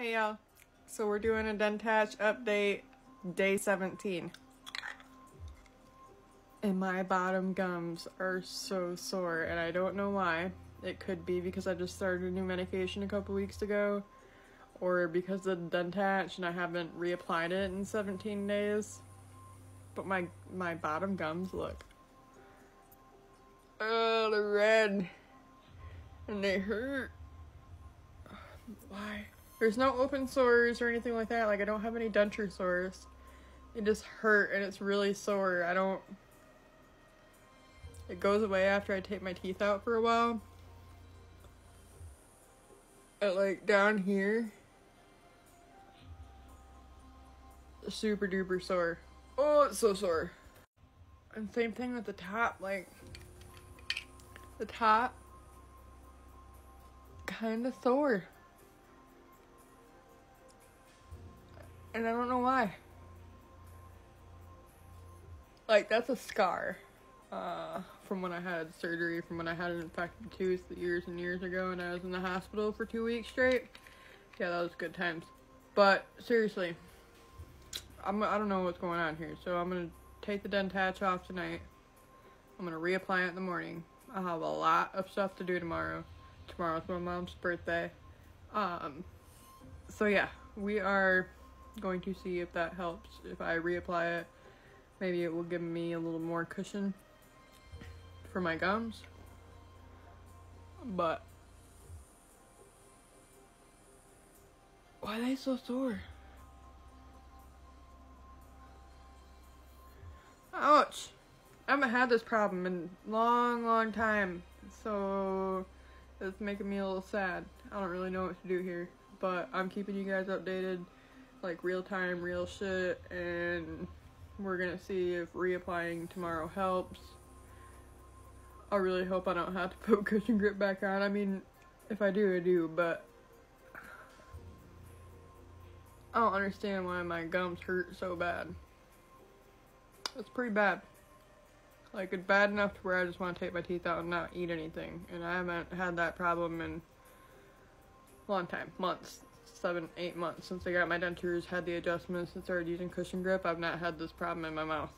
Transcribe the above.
Hey y'all. So we're doing a Denttach update day 17. And my bottom gums are so sore and I don't know why. It could be because I just started a new medication a couple weeks ago or because of Denttach and I haven't reapplied it in 17 days. But my my bottom gums look. Oh, they're red. And they hurt. Why? There's no open sores or anything like that. Like I don't have any denture sores. It just hurt and it's really sore. I don't it goes away after I take my teeth out for a while. At like down here. Super duper sore. Oh, it's so sore. And same thing with the top, like the top kind of sore. And I don't know why. Like, that's a scar uh, from when I had surgery, from when I had an infected tooth years and years ago and I was in the hospital for two weeks straight. Yeah, that was good times. But seriously, I'm, I don't know what's going on here. So I'm going to take the Denttach off tonight. I'm going to reapply it in the morning. I have a lot of stuff to do tomorrow. Tomorrow's my mom's birthday. Um, so yeah, we are going to see if that helps. If I reapply it, maybe it will give me a little more cushion for my gums. But why are they so sore? Ouch! I haven't had this problem in long, long time, so it's making me a little sad. I don't really know what to do here, but I'm keeping you guys updated like real time, real shit, and we're gonna see if reapplying tomorrow helps. I really hope I don't have to put cushion grip back on. I mean, if I do, I do, but I don't understand why my gums hurt so bad. It's pretty bad. Like, it's bad enough to where I just want to take my teeth out and not eat anything. And I haven't had that problem in a long time. Months seven, eight months since I got my dentures, had the adjustments, and started using cushion grip, I've not had this problem in my mouth.